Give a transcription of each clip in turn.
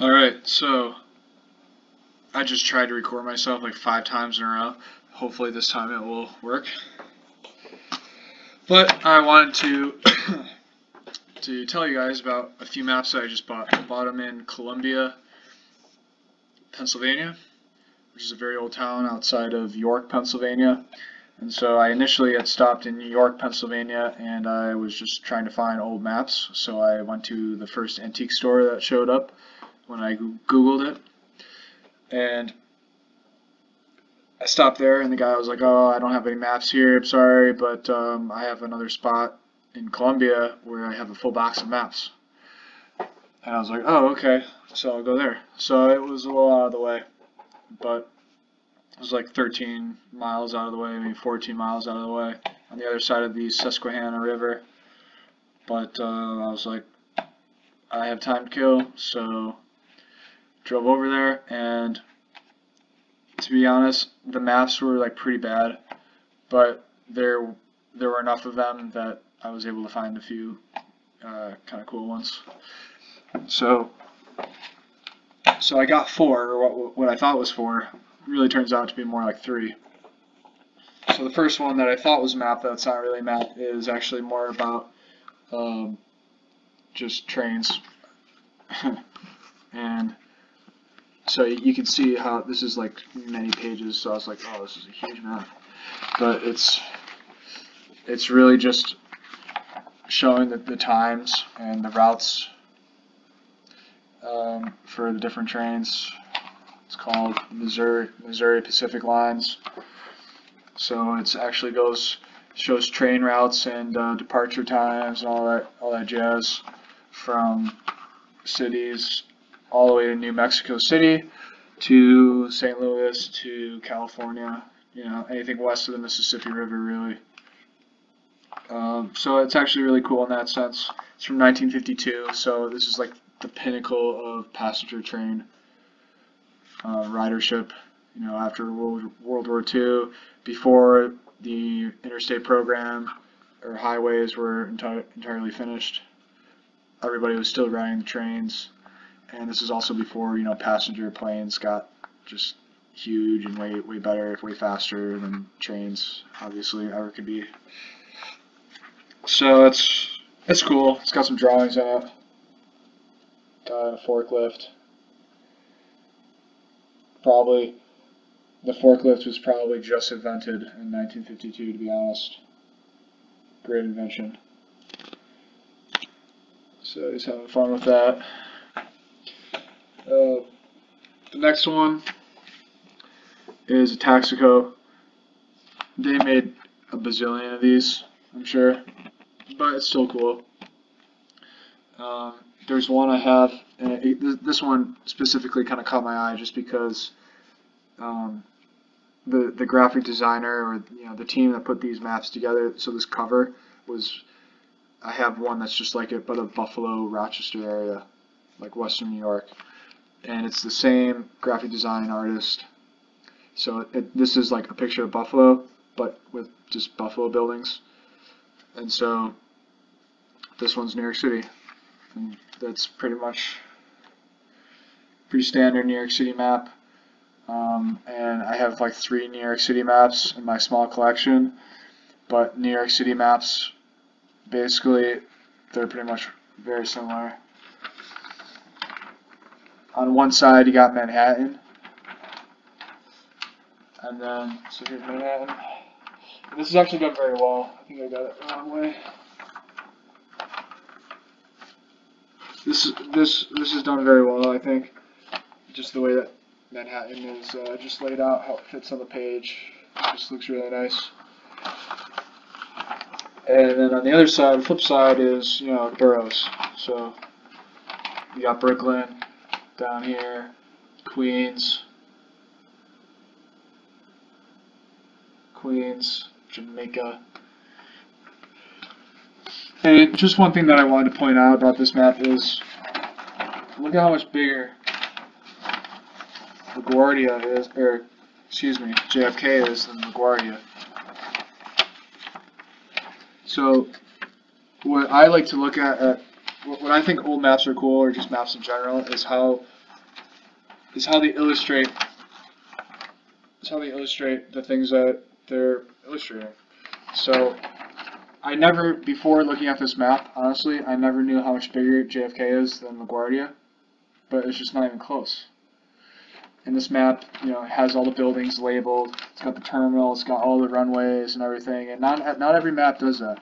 Alright, so I just tried to record myself like five times in a row. Hopefully this time it will work. But I wanted to to tell you guys about a few maps that I just bought. I bought them in Columbia, Pennsylvania, which is a very old town outside of York, Pennsylvania. And so I initially had stopped in New York, Pennsylvania, and I was just trying to find old maps. So I went to the first antique store that showed up when I googled it, and I stopped there, and the guy was like, "Oh, I don't have any maps here. I'm sorry, but um, I have another spot in Columbia where I have a full box of maps." And I was like, "Oh, okay, so I'll go there." So it was a little out of the way, but it was like 13 miles out of the way, maybe 14 miles out of the way, on the other side of the Susquehanna River. But uh, I was like, I have time to kill, so drove over there, and to be honest, the maps were like pretty bad, but there there were enough of them that I was able to find a few uh, kind of cool ones. So so I got four, or what, what I thought was four, really turns out to be more like three. So the first one that I thought was a map that's not really map is actually more about um, just trains. and so you can see how this is like many pages, so I was like, oh, this is a huge map. But it's it's really just showing the, the times and the routes um, for the different trains. It's called Missouri Missouri Pacific Lines. So it actually goes shows train routes and uh, departure times and all that all that jazz from cities all the way to New Mexico City to St. Louis to California. You know anything west of the Mississippi River really. Um, so it's actually really cool in that sense. It's from 1952, so this is like the pinnacle of passenger train uh, ridership. You know, after World, World War II, before the interstate program or highways were enti entirely finished, everybody was still riding the trains. And this is also before, you know, passenger planes got just huge and way, way better, way faster than trains, obviously, ever could be. So it's, it's cool. It's got some drawings in it. Got a forklift probably the forklift was probably just invented in 1952 to be honest great invention so he's having fun with that uh, the next one is a Texaco they made a bazillion of these I'm sure but it's still cool um, there's one I have and it, this one specifically kind of caught my eye just because um, the the graphic designer or you know the team that put these maps together. So this cover was I have one that's just like it, but a Buffalo, Rochester area, like Western New York, and it's the same graphic design artist. So it, this is like a picture of Buffalo, but with just Buffalo buildings, and so this one's New York City, and that's pretty much pretty standard New York City map. Um, and I have like three New York City maps in my small collection. But New York City maps, basically, they're pretty much very similar. On one side, you got Manhattan. And then, so here's Manhattan. This is actually done very well. I think I got it the wrong way. This this this is done very well, I think. Just the way that Manhattan is uh, just laid out, how it fits on the page. Just looks really nice. And then on the other side, the flip side is, you know, boroughs. So you got Brooklyn down here, Queens, Queens, Jamaica. And just one thing that I wanted to point out about this map is, look at how much bigger LaGuardia is, or excuse me, JFK is than LaGuardia. So, what I like to look at, at what I think old maps are cool, or just maps in general, is how is how they illustrate is how they illustrate the things that they're illustrating. So I never before looking at this map, honestly, I never knew how much bigger JFK is than LaGuardia, but it's just not even close. And this map, you know, has all the buildings labeled. It's got the terminal. It's got all the runways and everything. And not not every map does that.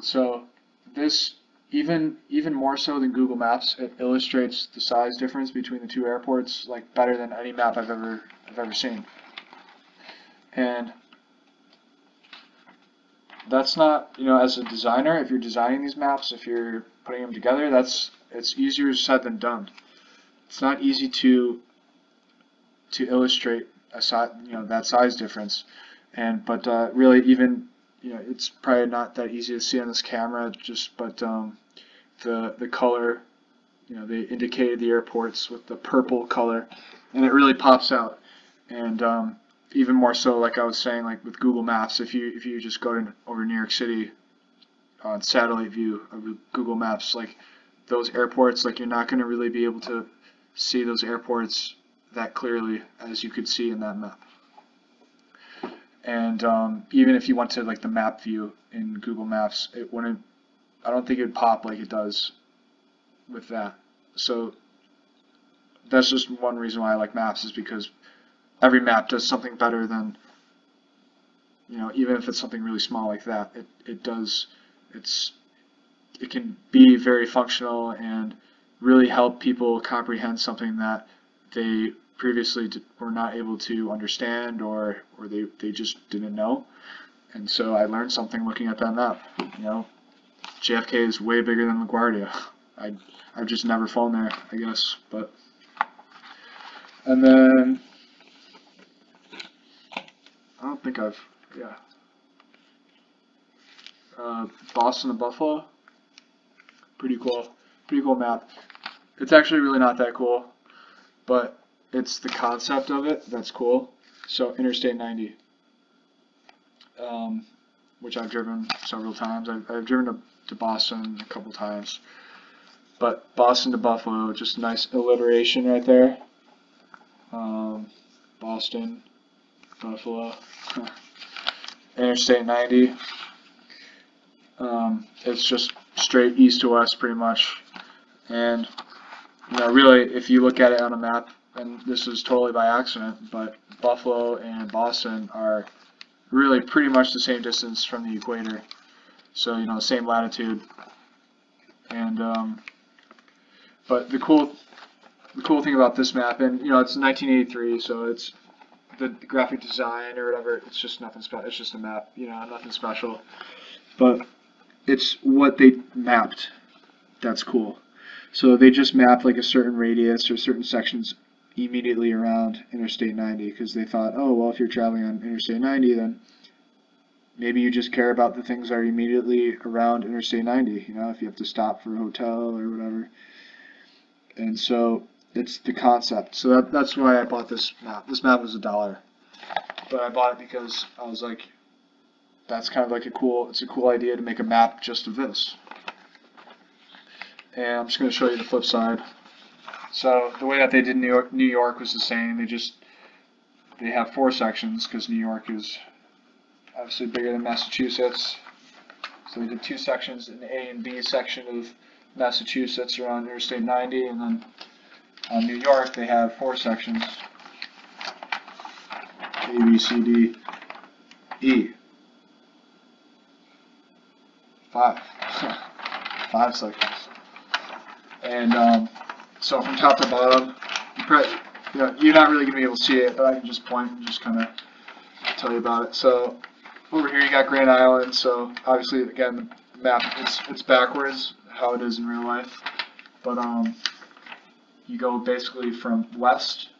So this even even more so than Google Maps, it illustrates the size difference between the two airports like better than any map I've ever I've ever seen. And that's not, you know, as a designer, if you're designing these maps, if you're putting them together, that's it's easier said than done. It's not easy to to illustrate a size, you know, that size difference. And but uh, really, even you know, it's probably not that easy to see on this camera. Just but um, the the color, you know, they indicated the airports with the purple color, and it really pops out. And um, even more so, like I was saying, like with Google Maps, if you if you just go to over New York City on satellite view of Google Maps, like those airports, like you're not going to really be able to see those airports that clearly as you could see in that map. And um, even if you went to like the map view in Google Maps, it wouldn't. I don't think it would pop like it does with that. So that's just one reason why I like maps is because every map does something better than you know even if it's something really small like that. It it does it's it can be very functional and really help people comprehend something that they previously were not able to understand or, or they, they just didn't know. And so I learned something looking at that map. You know, JFK is way bigger than LaGuardia. I, I've just never flown there, I guess. But And then, I don't think I've, yeah. Uh, Boston to Buffalo. Pretty cool. Pretty cool map. It's actually really not that cool, but it's the concept of it that's cool. So Interstate 90, um, which I've driven several times. I've, I've driven to, to Boston a couple times. But Boston to Buffalo, just nice alliteration right there. Um, Boston, Buffalo, Interstate 90. Um, it's just straight east to west pretty much. And, you know, really, if you look at it on a map, and this is totally by accident, but Buffalo and Boston are really pretty much the same distance from the equator. So, you know, same latitude. And, um, but the cool, the cool thing about this map, and, you know, it's 1983, so it's the graphic design or whatever, it's just nothing special. It's just a map, you know, nothing special. But it's what they mapped. That's cool. So they just mapped like a certain radius or certain sections immediately around Interstate 90 because they thought, oh, well, if you're traveling on Interstate 90, then maybe you just care about the things that are immediately around Interstate 90, you know, if you have to stop for a hotel or whatever. And so it's the concept. So that, that's why I bought this map. This map was a dollar. But I bought it because I was like, that's kind of like a cool, it's a cool idea to make a map just of this. And I'm just going to show you the flip side. So the way that they did New York, New York was the same. They just they have four sections because New York is obviously bigger than Massachusetts. So they did two sections, an A and B section of Massachusetts around Interstate 90, and then on New York they have four sections, A, B, C, D, E. Five. Five sections. And um, so from top to bottom, you probably, you know, you're not really going to be able to see it, but I can just point and just kind of tell you about it. So over here you got Grand Island, so obviously again the map it's it's backwards how it is in real life, but um you go basically from west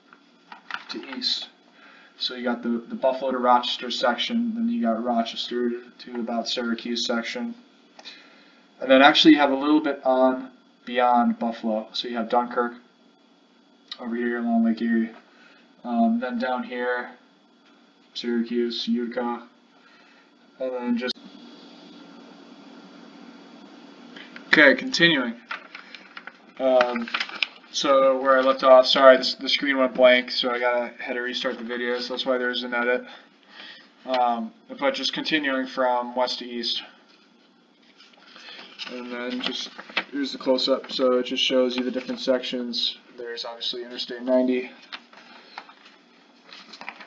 to east. So you got the the Buffalo to Rochester section, then you got Rochester to about Syracuse section, and then actually you have a little bit on beyond Buffalo. So you have Dunkirk over here along Lake Erie. Um, then down here, Syracuse, Utica, and then just. Okay, continuing. Um, So where I left off, sorry, this, the screen went blank, so I gotta had to restart the video, so that's why there's an edit. Um, but just continuing from west to east. And then just, here's the close-up, so it just shows you the different sections. There's obviously Interstate 90.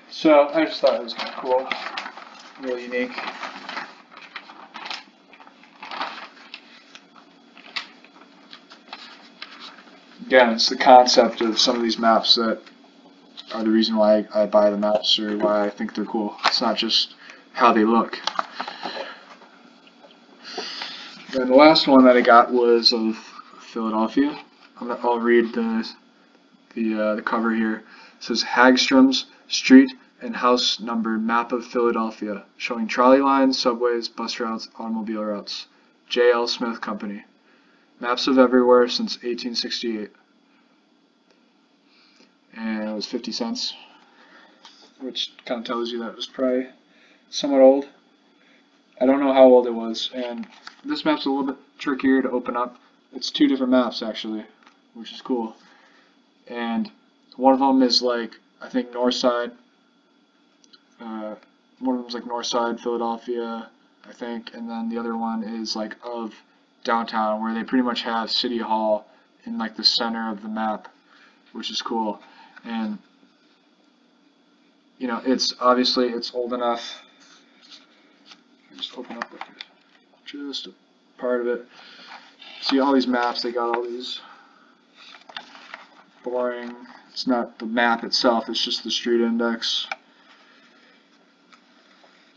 So I just thought it was kind of cool, really unique. Again, it's the concept of some of these maps that are the reason why I buy the maps or why I think they're cool. It's not just how they look. Then the last one that I got was of Philadelphia. I'll I'll read the the, uh, the cover here. It says Hagstrom's Street and House Number Map of Philadelphia, showing trolley lines, subways, bus routes, automobile routes. J.L. Smith Company. Maps of everywhere since 1868. And it was 50 cents, which kind of tells you that it was probably somewhat old. I don't know how old it was, and this map's a little bit trickier to open up. It's two different maps actually, which is cool. And one of them is like, I think north side, uh, one of them's like north side Philadelphia, I think, and then the other one is like of downtown where they pretty much have City Hall in like the center of the map, which is cool. And you know, it's obviously it's old enough. Just open up like just a part of it. See all these maps, they got all these boring. It's not the map itself, it's just the street index,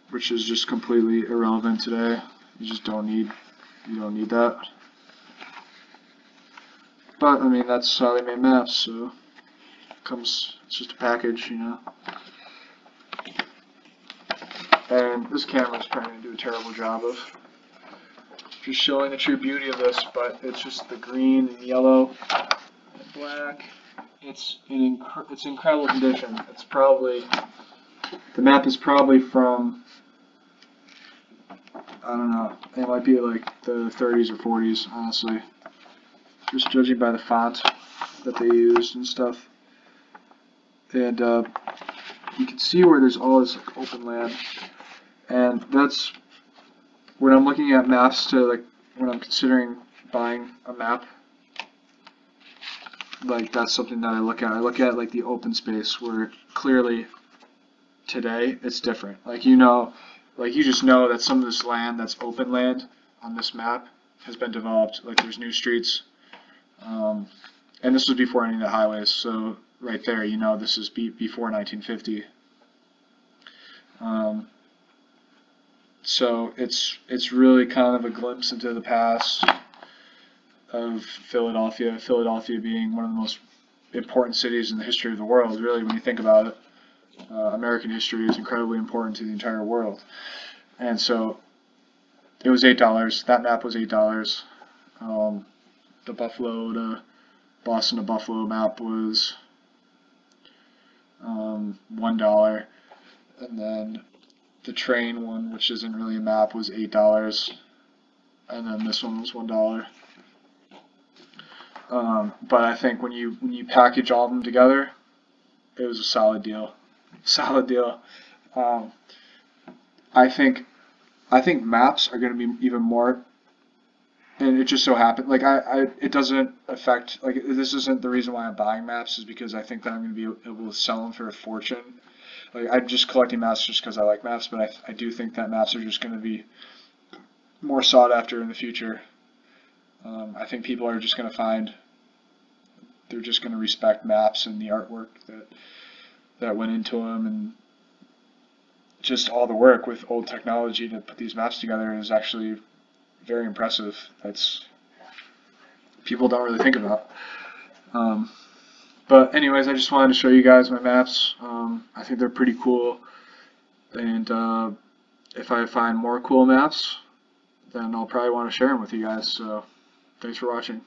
which is just completely irrelevant today. You just don't need you don't need that. But I mean that's how they made maps, so it comes it's just a package, you know. And this camera is trying to do a terrible job of just showing the true beauty of this, but it's just the green and yellow and black. It's in inc it's incredible condition. It's probably the map is probably from I don't know. It might be like the 30s or 40s, honestly. Just judging by the font that they used and stuff. And uh, you can see where there's all this like, open land, and that's when I'm looking at maps to like when I'm considering buying a map. Like that's something that I look at. I look at like the open space where clearly today it's different. Like you know, like you just know that some of this land that's open land on this map has been developed. Like there's new streets, um, and this was before any of the highways. So right there, you know, this is be before 1950. Um, so it's it's really kind of a glimpse into the past of Philadelphia. Philadelphia being one of the most important cities in the history of the world. Really, when you think about it, uh, American history is incredibly important to the entire world. And so it was eight dollars. That map was eight dollars. Um, the Buffalo to Boston to Buffalo map was um, one dollar, and then the train one, which isn't really a map, was eight dollars, and then this one was one dollar. Um, but I think when you when you package all of them together, it was a solid deal. Solid deal. Um, I think I think maps are going to be even more. And it just so happened, like I, I, it doesn't affect, like this isn't the reason why I'm buying maps, is because I think that I'm going to be able to sell them for a fortune. Like I'm just collecting maps just because I like maps, but I, I do think that maps are just going to be more sought after in the future. Um, I think people are just going to find, they're just going to respect maps and the artwork that that went into them and just all the work with old technology to put these maps together is actually very impressive. That's people don't really think about. Um, but anyways, I just wanted to show you guys my maps. Um, I think they're pretty cool. And uh, if I find more cool maps, then I'll probably want to share them with you guys. So thanks for watching.